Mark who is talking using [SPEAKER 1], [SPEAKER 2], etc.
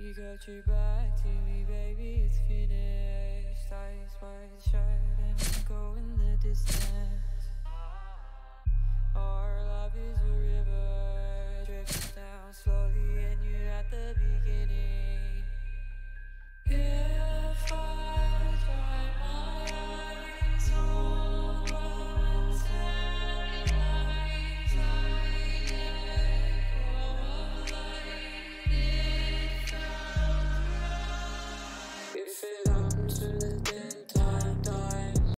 [SPEAKER 1] You got your back to me, baby, it's finished. Eyes wide shut and go in the distance.